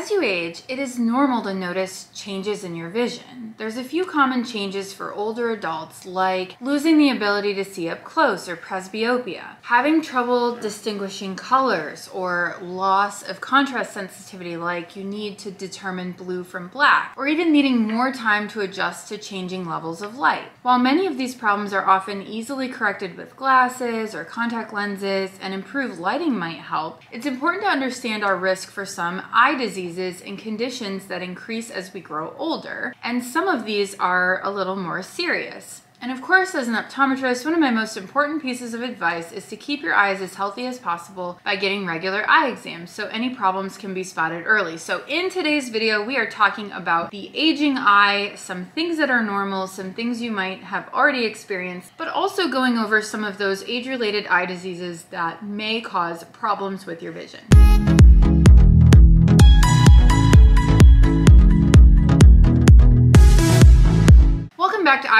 As you age, it is normal to notice changes in your vision. There's a few common changes for older adults like losing the ability to see up close or presbyopia, having trouble distinguishing colors or loss of contrast sensitivity like you need to determine blue from black, or even needing more time to adjust to changing levels of light. While many of these problems are often easily corrected with glasses or contact lenses and improved lighting might help, it's important to understand our risk for some eye disease diseases and conditions that increase as we grow older, and some of these are a little more serious. And of course, as an optometrist, one of my most important pieces of advice is to keep your eyes as healthy as possible by getting regular eye exams so any problems can be spotted early. So in today's video, we are talking about the aging eye, some things that are normal, some things you might have already experienced, but also going over some of those age-related eye diseases that may cause problems with your vision.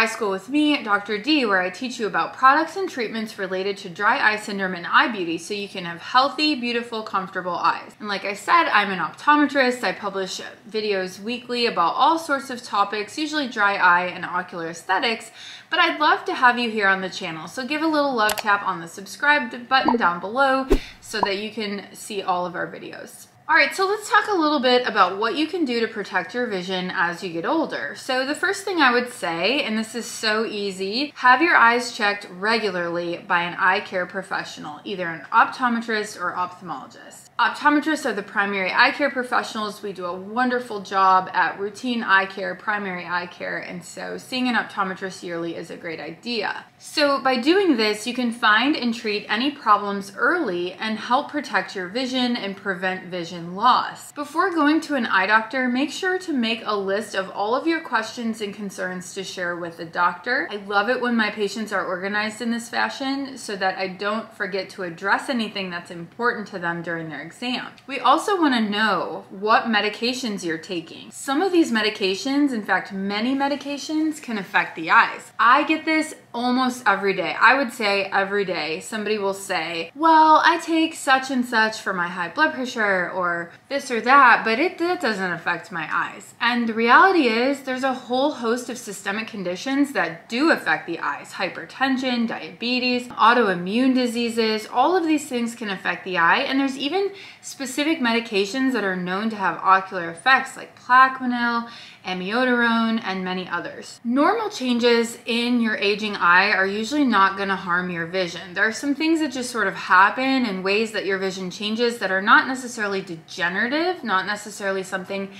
Eye School with me, Dr. D, where I teach you about products and treatments related to dry eye syndrome and eye beauty so you can have healthy, beautiful, comfortable eyes. And like I said, I'm an optometrist. I publish videos weekly about all sorts of topics, usually dry eye and ocular aesthetics, but I'd love to have you here on the channel. So give a little love tap on the subscribe button down below so that you can see all of our videos. All right, so let's talk a little bit about what you can do to protect your vision as you get older. So the first thing I would say, and this is so easy, have your eyes checked regularly by an eye care professional, either an optometrist or ophthalmologist. Optometrists are the primary eye care professionals. We do a wonderful job at routine eye care, primary eye care, and so seeing an optometrist yearly is a great idea. So by doing this, you can find and treat any problems early and help protect your vision and prevent vision loss. Before going to an eye doctor, make sure to make a list of all of your questions and concerns to share with the doctor. I love it when my patients are organized in this fashion so that I don't forget to address anything that's important to them during their exam. We also want to know what medications you're taking. Some of these medications, in fact, many medications can affect the eyes. I get this almost every day. I would say every day somebody will say, well, I take such and such for my high blood pressure or this or that, but it that doesn't affect my eyes. And the reality is there's a whole host of systemic conditions that do affect the eyes. Hypertension, diabetes, autoimmune diseases, all of these things can affect the eye. And there's even specific medications that are known to have ocular effects like Plaquenil, amiodarone, and many others. Normal changes in your aging eye are usually not gonna harm your vision. There are some things that just sort of happen in ways that your vision changes that are not necessarily degenerative, not necessarily something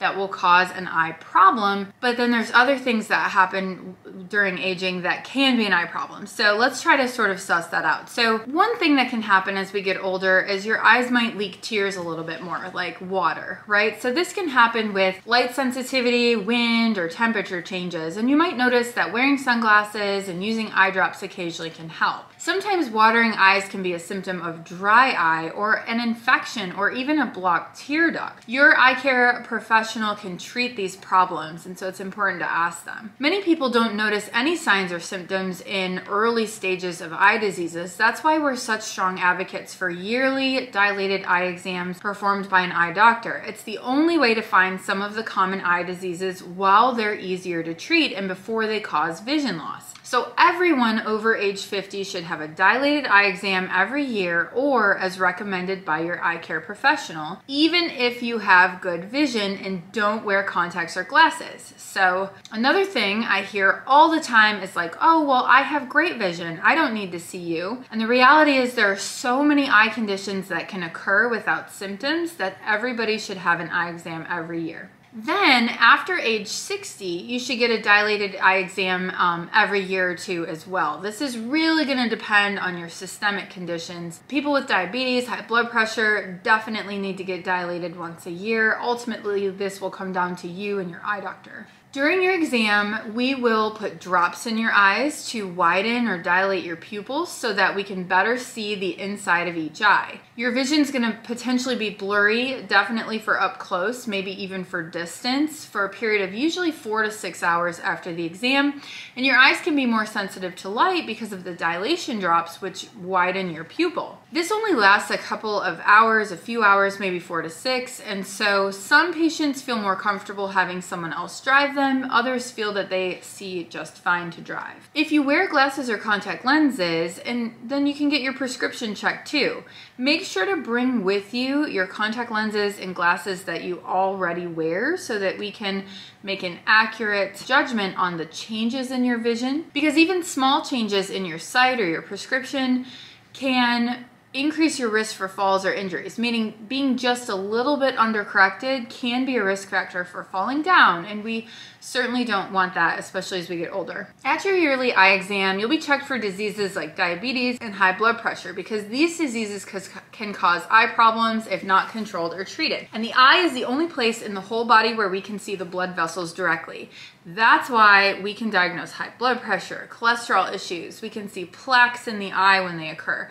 that will cause an eye problem. But then there's other things that happen during aging that can be an eye problem. So let's try to sort of suss that out. So one thing that can happen as we get older is your eyes might leak tears a little bit more, like water, right? So this can happen with light sensitivity, wind, or temperature changes. And you might notice that wearing sunglasses and using eye drops occasionally can help. Sometimes watering eyes can be a symptom of dry eye or an infection or even a blocked tear duct. Your eye care professional can treat these problems and so it's important to ask them. Many people don't notice any signs or symptoms in early stages of eye diseases. That's why we're such strong advocates for yearly dilated eye exams performed by an eye doctor. It's the only way to find some of the common eye diseases while they're easier to treat and before they cause vision loss. So everyone over age 50 should have a dilated eye exam every year or as recommended by your eye care professional, even if you have good vision and don't wear contacts or glasses. So another thing I hear all the time is like, oh, well, I have great vision. I don't need to see you. And the reality is there are so many eye conditions that can occur without symptoms that everybody should have an eye exam every year. Then, after age 60, you should get a dilated eye exam um, every year or two as well. This is really going to depend on your systemic conditions. People with diabetes, high blood pressure definitely need to get dilated once a year. Ultimately, this will come down to you and your eye doctor. During your exam, we will put drops in your eyes to widen or dilate your pupils so that we can better see the inside of each eye. Your vision is going to potentially be blurry, definitely for up close, maybe even for distance, for a period of usually four to six hours after the exam. And your eyes can be more sensitive to light because of the dilation drops, which widen your pupil. This only lasts a couple of hours, a few hours, maybe four to six. And so some patients feel more comfortable having someone else drive them, others feel that they see just fine to drive. If you wear glasses or contact lenses, and then you can get your prescription checked too. Make sure to bring with you your contact lenses and glasses that you already wear so that we can make an accurate judgment on the changes in your vision. Because even small changes in your sight or your prescription can increase your risk for falls or injuries, meaning being just a little bit undercorrected can be a risk factor for falling down, and we certainly don't want that, especially as we get older. At your yearly eye exam, you'll be checked for diseases like diabetes and high blood pressure because these diseases can cause eye problems if not controlled or treated. And the eye is the only place in the whole body where we can see the blood vessels directly. That's why we can diagnose high blood pressure, cholesterol issues, we can see plaques in the eye when they occur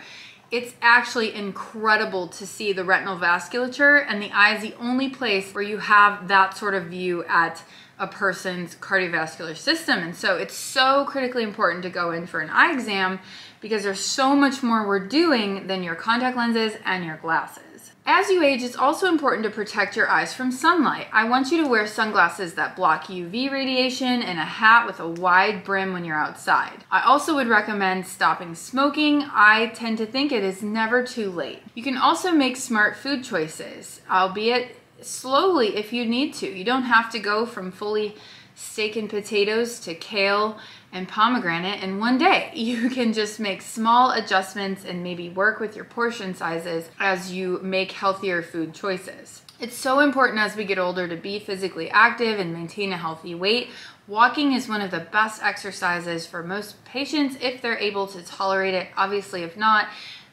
it's actually incredible to see the retinal vasculature and the eye is the only place where you have that sort of view at a person's cardiovascular system. And so it's so critically important to go in for an eye exam because there's so much more we're doing than your contact lenses and your glasses. As you age, it's also important to protect your eyes from sunlight. I want you to wear sunglasses that block UV radiation and a hat with a wide brim when you're outside. I also would recommend stopping smoking. I tend to think it is never too late. You can also make smart food choices, albeit slowly if you need to. You don't have to go from fully steak and potatoes to kale and pomegranate in one day. You can just make small adjustments and maybe work with your portion sizes as you make healthier food choices. It's so important as we get older to be physically active and maintain a healthy weight. Walking is one of the best exercises for most patients if they're able to tolerate it. Obviously, if not,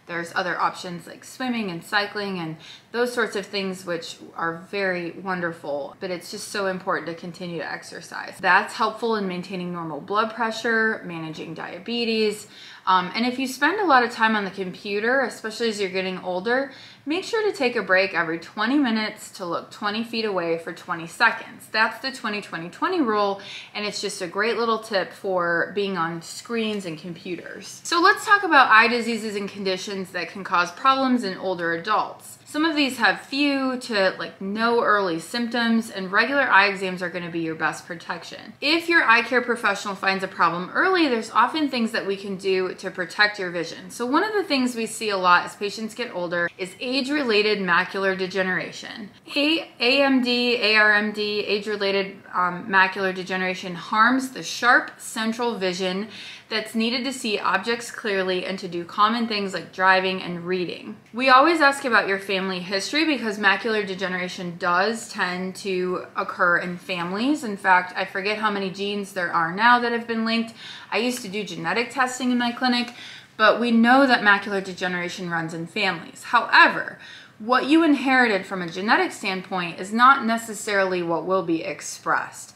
there's other options like swimming and cycling and those sorts of things which are very wonderful, but it's just so important to continue to exercise. That's helpful in maintaining normal blood pressure, managing diabetes, um, and if you spend a lot of time on the computer, especially as you're getting older, make sure to take a break every 20 minutes to look 20 feet away for 20 seconds. That's the 20-20-20 rule, and it's just a great little tip for being on screens and computers. So let's talk about eye diseases and conditions that can cause problems in older adults. Some of these have few to like no early symptoms and regular eye exams are gonna be your best protection. If your eye care professional finds a problem early, there's often things that we can do to protect your vision. So one of the things we see a lot as patients get older is age-related macular degeneration. AMD, ARMD, age-related um, macular degeneration harms the sharp central vision that's needed to see objects clearly and to do common things like driving and reading. We always ask about your family history because macular degeneration does tend to occur in families. In fact, I forget how many genes there are now that have been linked. I used to do genetic testing in my clinic, but we know that macular degeneration runs in families. However, what you inherited from a genetic standpoint is not necessarily what will be expressed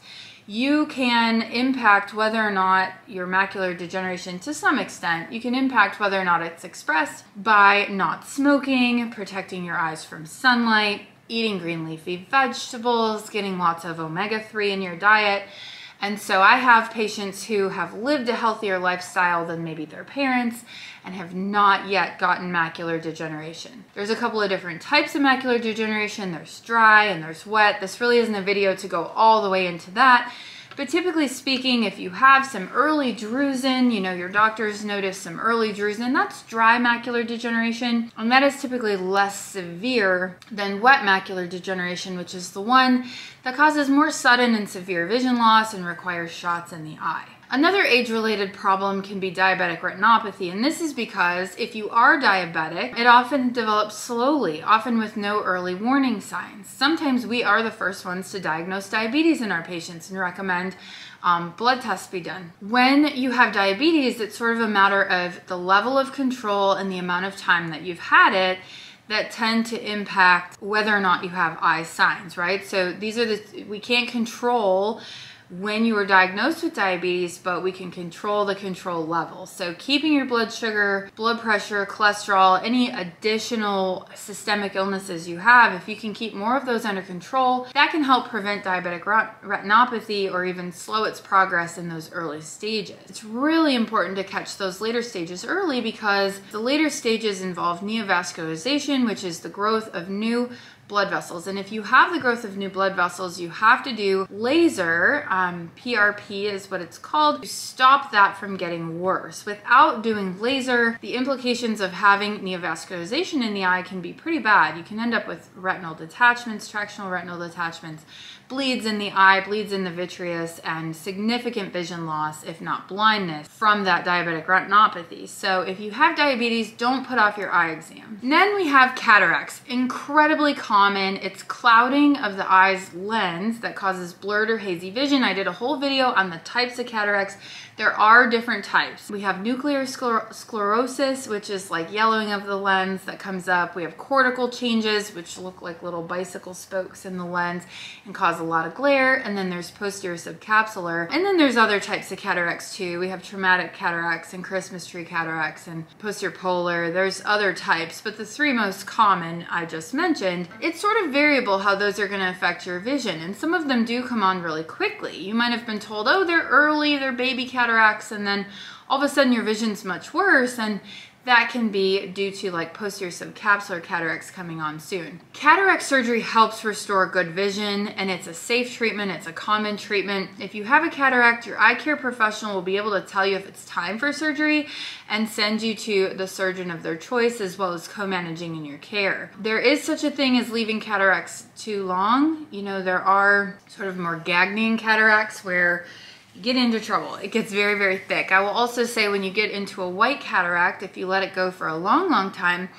you can impact whether or not your macular degeneration to some extent. You can impact whether or not it's expressed by not smoking, protecting your eyes from sunlight, eating green leafy vegetables, getting lots of omega 3 in your diet. And so I have patients who have lived a healthier lifestyle than maybe their parents and have not yet gotten macular degeneration. There's a couple of different types of macular degeneration. There's dry and there's wet. This really isn't a video to go all the way into that. But typically speaking, if you have some early drusen, you know, your doctors notice some early drusen, that's dry macular degeneration. And that is typically less severe than wet macular degeneration, which is the one that causes more sudden and severe vision loss and requires shots in the eye. Another age-related problem can be diabetic retinopathy, and this is because if you are diabetic, it often develops slowly, often with no early warning signs. Sometimes we are the first ones to diagnose diabetes in our patients and recommend um, blood tests be done. When you have diabetes, it's sort of a matter of the level of control and the amount of time that you've had it that tend to impact whether or not you have eye signs, right? So these are the, we can't control when you were diagnosed with diabetes, but we can control the control level. So, keeping your blood sugar, blood pressure, cholesterol, any additional systemic illnesses you have, if you can keep more of those under control, that can help prevent diabetic retinopathy or even slow its progress in those early stages. It's really important to catch those later stages early because the later stages involve neovascularization, which is the growth of new blood vessels. And if you have the growth of new blood vessels, you have to do laser, um, PRP is what it's called, to stop that from getting worse. Without doing laser, the implications of having neovascularization in the eye can be pretty bad. You can end up with retinal detachments, tractional retinal detachments, bleeds in the eye, bleeds in the vitreous, and significant vision loss, if not blindness, from that diabetic retinopathy. So if you have diabetes, don't put off your eye exam. Then we have cataracts, incredibly common. It's clouding of the eye's lens that causes blurred or hazy vision. I did a whole video on the types of cataracts there are different types. We have nuclear scler sclerosis, which is like yellowing of the lens that comes up. We have cortical changes, which look like little bicycle spokes in the lens and cause a lot of glare. And then there's posterior subcapsular. And then there's other types of cataracts too. We have traumatic cataracts and Christmas tree cataracts and posterior polar. There's other types, but the three most common I just mentioned, it's sort of variable how those are gonna affect your vision. And some of them do come on really quickly. You might have been told, oh, they're early, they're baby cataracts and then all of a sudden your vision's much worse and that can be due to like posterior subcapsular cataracts coming on soon. Cataract surgery helps restore good vision and it's a safe treatment, it's a common treatment. If you have a cataract, your eye care professional will be able to tell you if it's time for surgery and send you to the surgeon of their choice as well as co-managing in your care. There is such a thing as leaving cataracts too long. You know, there are sort of Morgagnian cataracts where get into trouble. It gets very, very thick. I will also say when you get into a white cataract, if you let it go for a long, long time,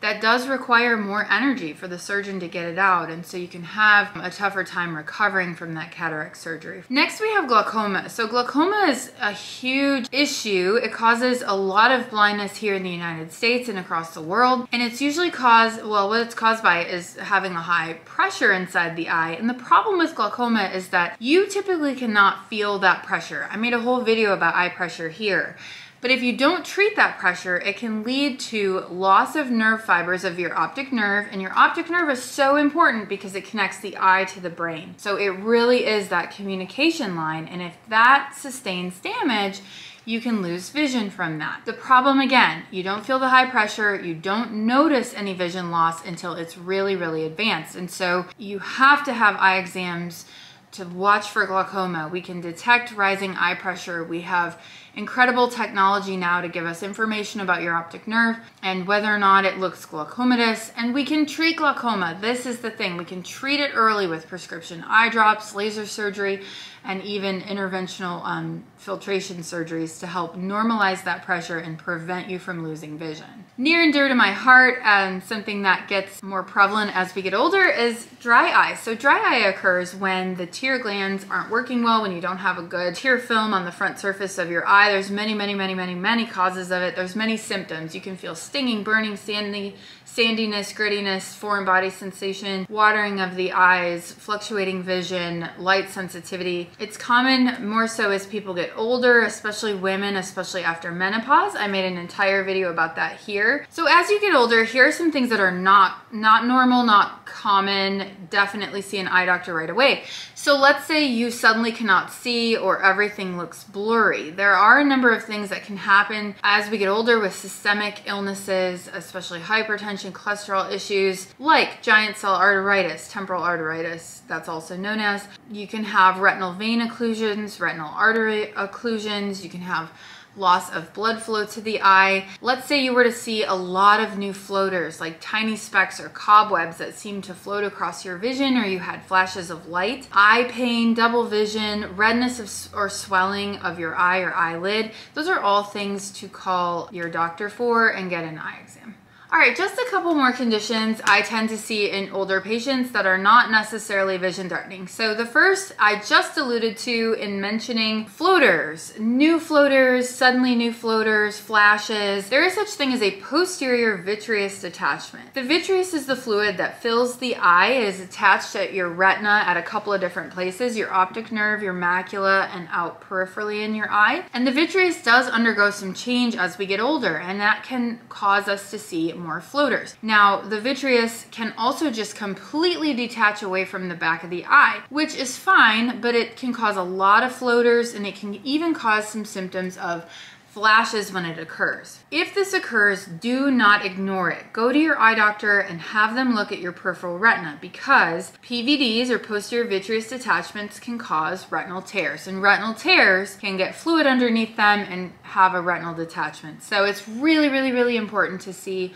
that does require more energy for the surgeon to get it out and so you can have a tougher time recovering from that cataract surgery. Next we have glaucoma. So glaucoma is a huge issue. It causes a lot of blindness here in the United States and across the world and it's usually caused, well what it's caused by is having a high pressure inside the eye and the problem with glaucoma is that you typically cannot feel that pressure. I made a whole video about eye pressure here. But if you don't treat that pressure, it can lead to loss of nerve fibers of your optic nerve. And your optic nerve is so important because it connects the eye to the brain. So it really is that communication line. And if that sustains damage, you can lose vision from that. The problem again, you don't feel the high pressure, you don't notice any vision loss until it's really, really advanced. And so you have to have eye exams to watch for glaucoma. We can detect rising eye pressure. We have incredible technology now to give us information about your optic nerve and whether or not it looks glaucomatous. And we can treat glaucoma. This is the thing. We can treat it early with prescription eye drops, laser surgery, and even interventional um, filtration surgeries to help normalize that pressure and prevent you from losing vision. Near and dear to my heart and something that gets more prevalent as we get older is dry eye. So dry eye occurs when the tear glands aren't working well, when you don't have a good tear film on the front surface of your eye. There's many, many, many, many, many causes of it. There's many symptoms. You can feel stinging, burning, sandy, sandiness, grittiness, foreign body sensation, watering of the eyes, fluctuating vision, light sensitivity. It's common more so as people get older, especially women, especially after menopause. I made an entire video about that here. So as you get older, here are some things that are not, not normal, not common. Definitely see an eye doctor right away. So let's say you suddenly cannot see or everything looks blurry. There are a number of things that can happen as we get older with systemic illnesses, especially hypertension hypertension, cholesterol issues like giant cell arteritis, temporal arteritis, that's also known as. You can have retinal vein occlusions, retinal artery occlusions, you can have loss of blood flow to the eye. Let's say you were to see a lot of new floaters, like tiny specks or cobwebs that seem to float across your vision, or you had flashes of light, eye pain, double vision, redness of, or swelling of your eye or eyelid. Those are all things to call your doctor for and get an eye exam. All right, just a couple more conditions I tend to see in older patients that are not necessarily vision threatening. So the first I just alluded to in mentioning floaters, new floaters, suddenly new floaters, flashes. There is such thing as a posterior vitreous detachment. The vitreous is the fluid that fills the eye. It is attached at your retina at a couple of different places, your optic nerve, your macula, and out peripherally in your eye. And the vitreous does undergo some change as we get older, and that can cause us to see more floaters. Now, the vitreous can also just completely detach away from the back of the eye, which is fine, but it can cause a lot of floaters and it can even cause some symptoms of flashes when it occurs. If this occurs, do not ignore it. Go to your eye doctor and have them look at your peripheral retina because PVDs or posterior vitreous detachments can cause retinal tears and retinal tears can get fluid underneath them and have a retinal detachment. So it's really, really, really important to see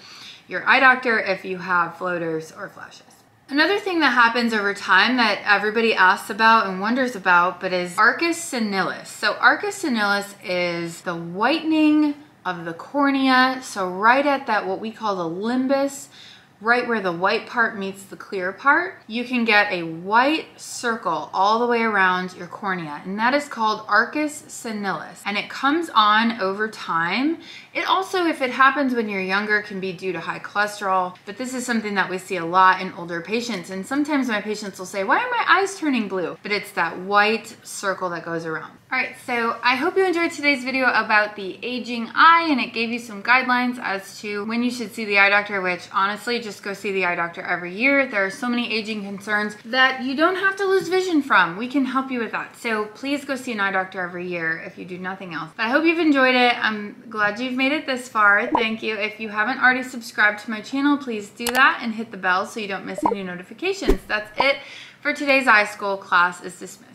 your eye doctor if you have floaters or flashes. Another thing that happens over time that everybody asks about and wonders about, but is arcus senilis. So arcus senilis is the whitening of the cornea. So right at that, what we call the limbus, right where the white part meets the clear part, you can get a white circle all the way around your cornea, and that is called arcus senilis. And it comes on over time. It also, if it happens when you're younger, can be due to high cholesterol, but this is something that we see a lot in older patients. And sometimes my patients will say, why are my eyes turning blue? But it's that white circle that goes around. All right, so I hope you enjoyed today's video about the aging eye and it gave you some guidelines as to when you should see the eye doctor, which honestly, just go see the eye doctor every year. There are so many aging concerns that you don't have to lose vision from. We can help you with that. So please go see an eye doctor every year if you do nothing else. But I hope you've enjoyed it. I'm glad you've made it this far. Thank you. If you haven't already subscribed to my channel, please do that and hit the bell so you don't miss any notifications. That's it for today's Eye School class is dismissed.